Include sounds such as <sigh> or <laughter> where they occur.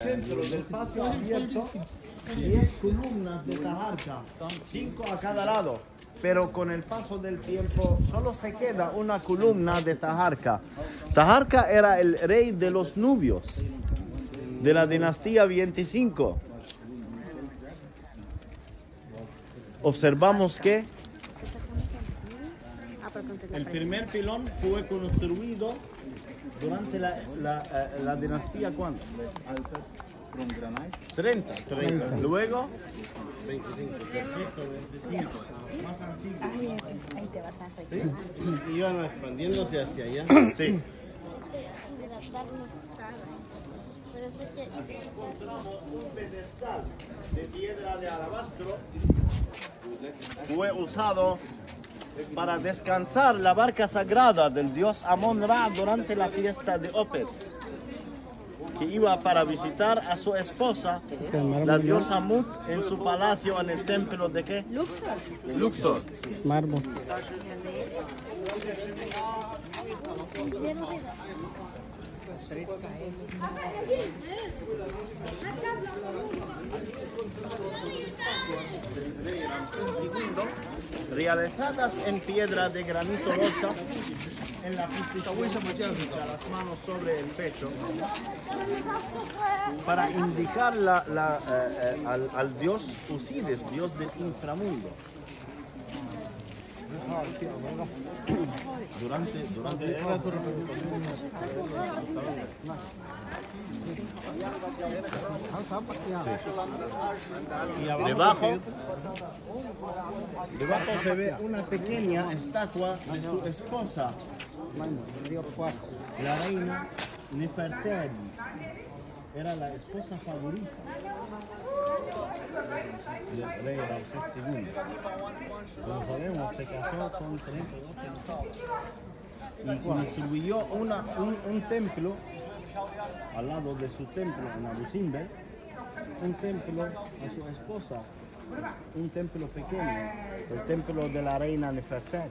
centro del patio abierto, 10 columnas de tajarca, 5 a cada lado. Pero con el paso del tiempo solo se queda una columna de Tajarca. Tajarca era el rey de los nubios de la dinastía 25. Observamos que el primer pilón fue construido durante la, la, eh, la dinastía ¿cuándo? 30, 30. Luego 25, perfecto, 25. Más antiguo. Ahí te vas a reír. ¿Sí? Iban expandiéndose hacia allá. Sí. <coughs> Pero sé que Encontramos un pedestal de piedra de alabastro. Fue usado para descansar la barca sagrada del dios Amon-Ra durante la fiesta de Opet, que iba para visitar a su esposa, la diosa Mut, en su palacio en el templo de qué? Luxor. Luxor. Mármol. Realizadas en piedra de granito rosa, en la posición de las manos sobre el pecho, para indicar la- la, eh, eh, al, al dios Osiris, dios del inframundo. Durante, durante abajo, debajo, debajo se ve una pequeña estatua de su esposa, la reina Nefertari. Era la esposa favorita. Del rey Ramsés II. Como sabemos, se casó con 38 mujeres. Y construyó una, un, un templo al lado de su templo en Abu Simbel, un templo a su esposa, un templo pequeño, el templo de la reina Nefertari.